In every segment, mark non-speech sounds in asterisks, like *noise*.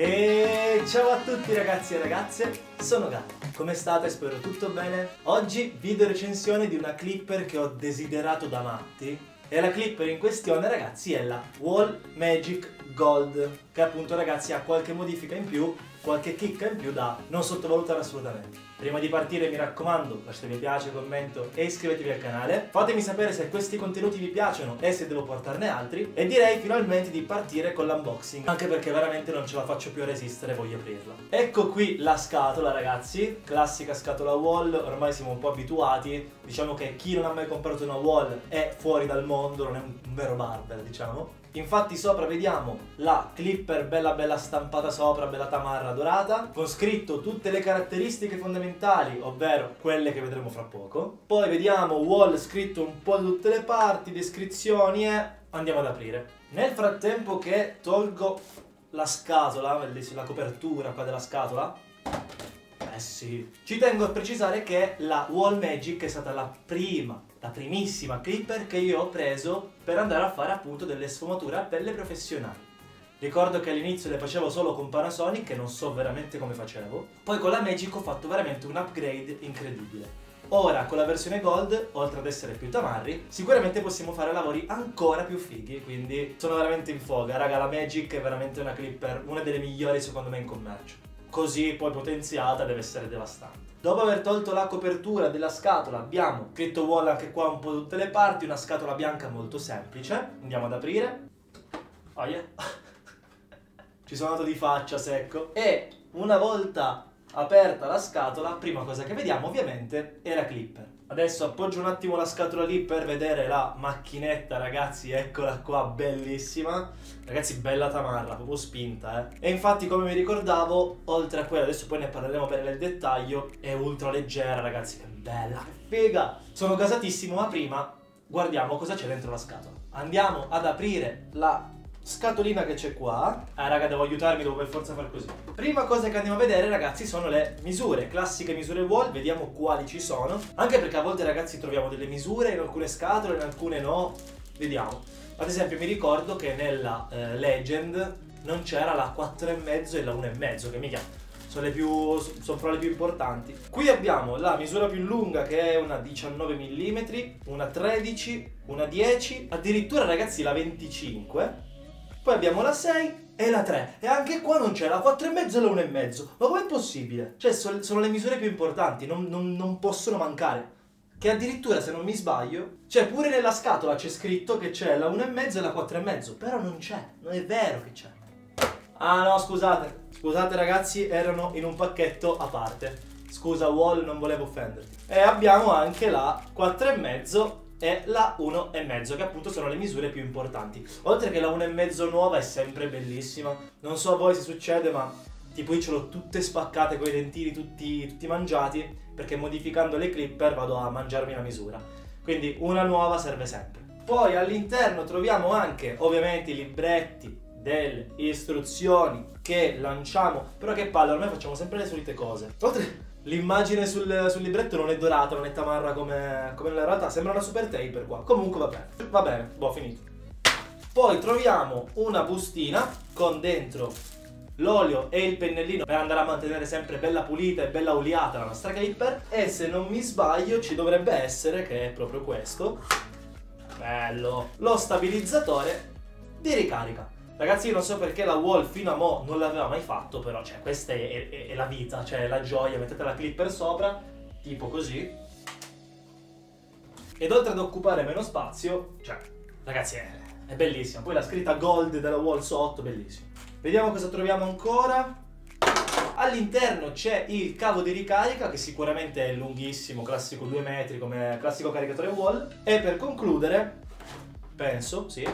E ciao a tutti ragazzi e ragazze, sono Gatto. Come state? Spero tutto bene. Oggi video recensione di una clipper che ho desiderato da matti. E la clipper in questione ragazzi è la Wall Magic Gold, che appunto ragazzi ha qualche modifica in più qualche chicca in più da non sottovalutare assolutamente. Prima di partire mi raccomando lasciate mi piace, commento e iscrivetevi al canale. Fatemi sapere se questi contenuti vi piacciono e se devo portarne altri. E direi finalmente di partire con l'unboxing, anche perché veramente non ce la faccio più a resistere, voglio aprirla. Ecco qui la scatola ragazzi, classica scatola wall, ormai siamo un po' abituati. Diciamo che chi non ha mai comprato una wall è fuori dal mondo, non è un vero barber diciamo. Infatti sopra vediamo la clipper bella bella stampata sopra, bella tamarra dorata, con scritto tutte le caratteristiche fondamentali, ovvero quelle che vedremo fra poco. Poi vediamo wall scritto un po' da tutte le parti, descrizioni e andiamo ad aprire. Nel frattempo che tolgo la scatola, la copertura qua della scatola, eh sì. Ci tengo a precisare che la Wall Magic è stata la prima la primissima clipper che io ho preso per andare a fare appunto delle sfumature a pelle professionali. Ricordo che all'inizio le facevo solo con Panasonic e non so veramente come facevo. Poi con la Magic ho fatto veramente un upgrade incredibile. Ora con la versione Gold, oltre ad essere più tamarri, sicuramente possiamo fare lavori ancora più fighi, quindi sono veramente in foga. Raga, la Magic è veramente una clipper, una delle migliori secondo me in commercio così poi potenziata deve essere devastante. Dopo aver tolto la copertura della scatola abbiamo scritto wall anche qua un po' da tutte le parti, una scatola bianca molto semplice. Andiamo ad aprire. Oh *laughs* yeah. Ci sono andato di faccia secco. E una volta aperta la scatola, prima cosa che vediamo ovviamente è la clipper. Adesso appoggio un attimo la scatola lì per vedere la macchinetta, ragazzi, eccola qua, bellissima. Ragazzi, bella tamarra, proprio spinta, eh. E infatti, come vi ricordavo, oltre a quella, adesso poi ne parleremo bene nel dettaglio, è ultra leggera, ragazzi, che bella, che figa. Sono gasatissimo, ma prima guardiamo cosa c'è dentro la scatola. Andiamo ad aprire la scatolina che c'è qua. Ah raga devo aiutarmi, devo per forza fare così. Prima cosa che andiamo a vedere ragazzi sono le misure, classiche misure wall, vediamo quali ci sono. Anche perché a volte ragazzi troviamo delle misure in alcune scatole, in alcune no. Vediamo. Ad esempio mi ricordo che nella eh, Legend non c'era la 4,5 e la 1,5 che mica sono le più sono fra le più importanti. Qui abbiamo la misura più lunga che è una 19 mm, una 13, una 10, addirittura ragazzi la 25 poi abbiamo la 6 e la 3. E anche qua non c'è la 4,5 e la 1,5. Ma com'è possibile? Cioè, sono le misure più importanti, non, non, non possono mancare. Che addirittura, se non mi sbaglio, cioè pure nella scatola c'è scritto che c'è la 1,5 e la 4,5. Però non c'è, non è vero che c'è. Ah no, scusate. Scusate ragazzi, erano in un pacchetto a parte. Scusa Wall, non volevo offenderti. E abbiamo anche la 4,5 e la 1,5 che appunto sono le misure più importanti. Oltre che la 1,5 nuova è sempre bellissima, non so a voi se succede ma tipo io ce l'ho tutte spaccate con i dentini tutti, tutti mangiati perché modificando le clipper vado a mangiarmi la misura. Quindi una nuova serve sempre. Poi all'interno troviamo anche ovviamente i libretti delle istruzioni che lanciamo, però che palle, ormai facciamo sempre le solite cose. Oltre L'immagine sul, sul, libretto non è dorata, non è tamarra come, come nella realtà, sembra una super taper qua. Comunque va bene, va bene, boh, finito. Poi troviamo una bustina con dentro l'olio e il pennellino per andare a mantenere sempre bella pulita e bella oliata la nostra clipper e se non mi sbaglio ci dovrebbe essere, che è proprio questo, bello, lo stabilizzatore di ricarica. Ragazzi, io non so perché la wall fino a mo' non l'aveva mai fatto, però, cioè, questa è, è, è la vita, cioè, la gioia. Mettete la clipper sopra, tipo così. Ed oltre ad occupare meno spazio, cioè, ragazzi, è, è bellissima. Poi la scritta gold della wall sotto, bellissimo. Vediamo cosa troviamo ancora. All'interno c'è il cavo di ricarica che sicuramente è lunghissimo, classico 2 metri come classico caricatore wall. E per concludere, penso, sì,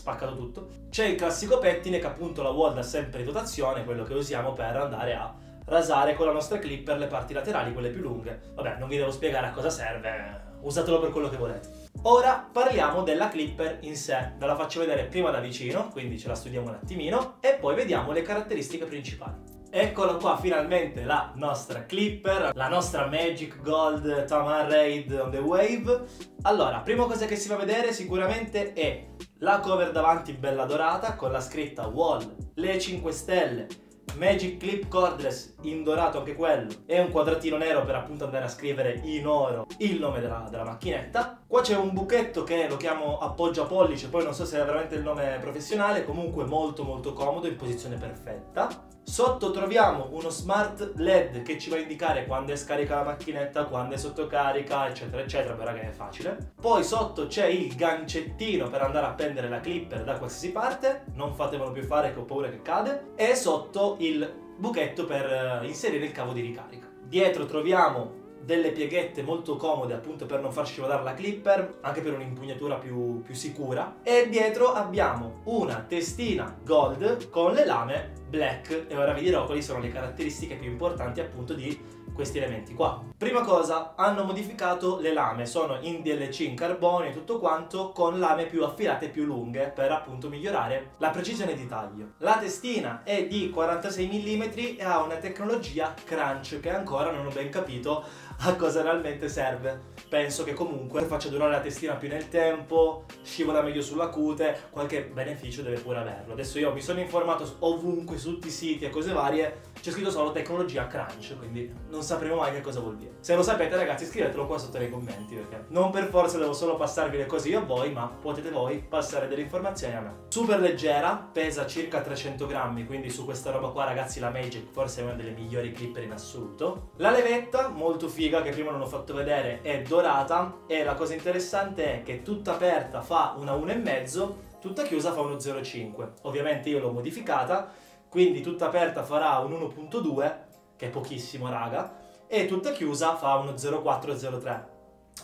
spaccato tutto. C'è il classico pettine che appunto la wall dà sempre in dotazione, quello che usiamo per andare a rasare con la nostra clipper le parti laterali, quelle più lunghe. Vabbè, non vi devo spiegare a cosa serve, usatelo per quello che volete. Ora parliamo della clipper in sé, ve la faccio vedere prima da vicino, quindi ce la studiamo un attimino, e poi vediamo le caratteristiche principali. Eccola qua finalmente la nostra clipper, la nostra Magic Gold Tamar Raid on the Wave. Allora, prima cosa che si va a vedere sicuramente è la cover davanti bella dorata con la scritta Wall, le 5 stelle, Magic Clip Cordless in dorato anche quello e un quadratino nero per appunto andare a scrivere in oro il nome della, della macchinetta. Qua c'è un buchetto che lo chiamo appoggia pollice, poi non so se è veramente il nome professionale, comunque molto molto comodo, in posizione perfetta. Sotto troviamo uno smart LED che ci va a indicare quando è scarica la macchinetta, quando è sottocarica, eccetera, eccetera, però che è facile. Poi sotto c'è il gancettino per andare a appendere la clipper da qualsiasi parte, non fatemelo più fare che ho paura che cade. E sotto il buchetto per eh, inserire il cavo di ricarica. Dietro troviamo delle pieghette molto comode appunto per non far scivolare la clipper, anche per un'impugnatura più, più sicura. E dietro abbiamo una testina gold con le lame black e ora vi dirò quali sono le caratteristiche più importanti appunto di questi elementi qua. Prima cosa, hanno modificato le lame, sono in DLC in carbonio e tutto quanto, con lame più affilate e più lunghe per appunto migliorare la precisione di taglio. La testina è di 46 mm e ha una tecnologia crunch che ancora non ho ben capito a cosa realmente serve. Penso che comunque faccia durare la testina più nel tempo, scivola meglio sulla cute, qualche beneficio deve pure averlo. Adesso io mi sono informato ovunque su tutti i siti e cose varie, c'è scritto solo tecnologia crunch, quindi non sapremo mai che cosa vuol dire. Se lo sapete ragazzi scrivetelo qua sotto nei commenti perché non per forza devo solo passarvi le cose io a voi, ma potete voi passare delle informazioni a me. Super leggera, pesa circa 300 grammi, quindi su questa roba qua ragazzi la Magic forse è una delle migliori clipper in assoluto. La levetta, molto figa che prima non ho fatto vedere è dorata e la cosa interessante è che tutta aperta fa una 1,5 tutta chiusa fa uno 0,5 ovviamente io l'ho modificata quindi tutta aperta farà un 1.2 che è pochissimo raga e tutta chiusa fa uno 0,4-0,3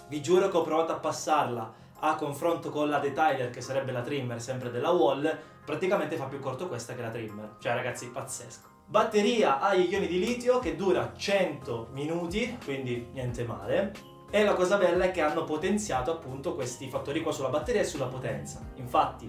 vi giuro che ho provato a passarla a confronto con la detailer che sarebbe la trimmer sempre della wall praticamente fa più corto questa che la trimmer cioè ragazzi pazzesco Batteria a ioni di litio che dura 100 minuti, quindi niente male. E la cosa bella è che hanno potenziato appunto questi fattori qua sulla batteria e sulla potenza. Infatti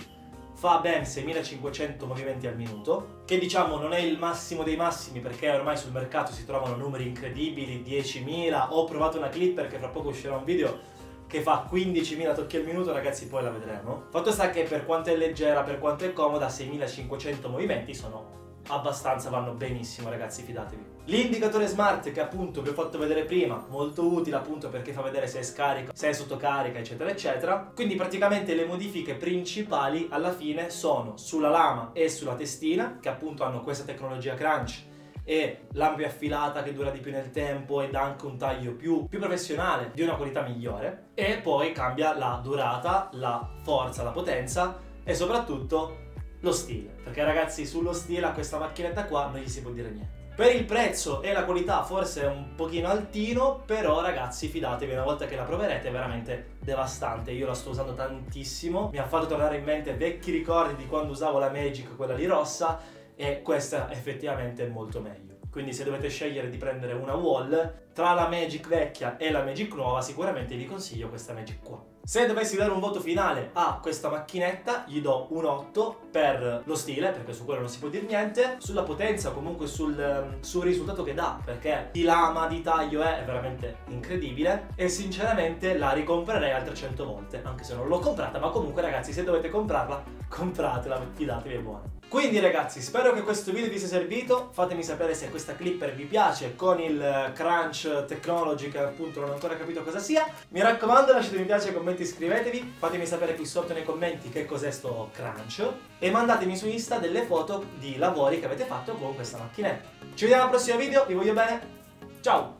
fa ben 6500 movimenti al minuto, che diciamo non è il massimo dei massimi perché ormai sul mercato si trovano numeri incredibili, 10.000. Ho provato una clipper che fra poco uscirà un video che fa 15.000 tocchi al minuto, ragazzi, poi la vedremo. Fatto sta che per quanto è leggera, per quanto è comoda, 6500 movimenti sono abbastanza vanno benissimo ragazzi fidatevi l'indicatore smart che appunto vi ho fatto vedere prima molto utile appunto perché fa vedere se è scarica se è sottocarica eccetera eccetera. Quindi praticamente le modifiche principali alla fine sono sulla lama e sulla testina che appunto hanno questa tecnologia crunch e l'ampia affilata che dura di più nel tempo ed anche un taglio più, più, professionale di una qualità migliore. E poi cambia la durata, la forza, la potenza e soprattutto lo stile. Perché ragazzi sullo stile a questa macchinetta qua non gli si può dire niente. Per il prezzo e la qualità forse è un pochino altino, però ragazzi fidatevi, una volta che la proverete è veramente devastante. Io la sto usando tantissimo, mi ha fatto tornare in mente vecchi ricordi di quando usavo la Magic, quella lì rossa, e questa effettivamente è molto meglio. Quindi se dovete scegliere di prendere una wall, tra la Magic vecchia e la Magic nuova sicuramente vi consiglio questa Magic qua. Se dovessi dare un voto finale a questa macchinetta, gli do un 8 per lo stile, perché su quello non si può dire niente, sulla potenza, comunque sul, sul risultato che dà, perché di lama, di taglio è veramente incredibile e sinceramente la ricomprerei altre 100 volte, anche se non l'ho comprata, ma comunque ragazzi se dovete comprarla, *laughs* compratela, fidatevi è buona. Quindi ragazzi, spero che questo video vi sia servito, fatemi sapere se questa clipper vi piace con il Crunch Technology che appunto non ho ancora capito cosa sia. Mi raccomando lasciate mi piace, commenti, iscrivetevi, fatemi sapere qui sotto nei commenti che cos'è sto Crunch e mandatemi su Insta delle foto di lavori che avete fatto con questa macchinetta. Ci vediamo al prossimo video, vi voglio bene, ciao!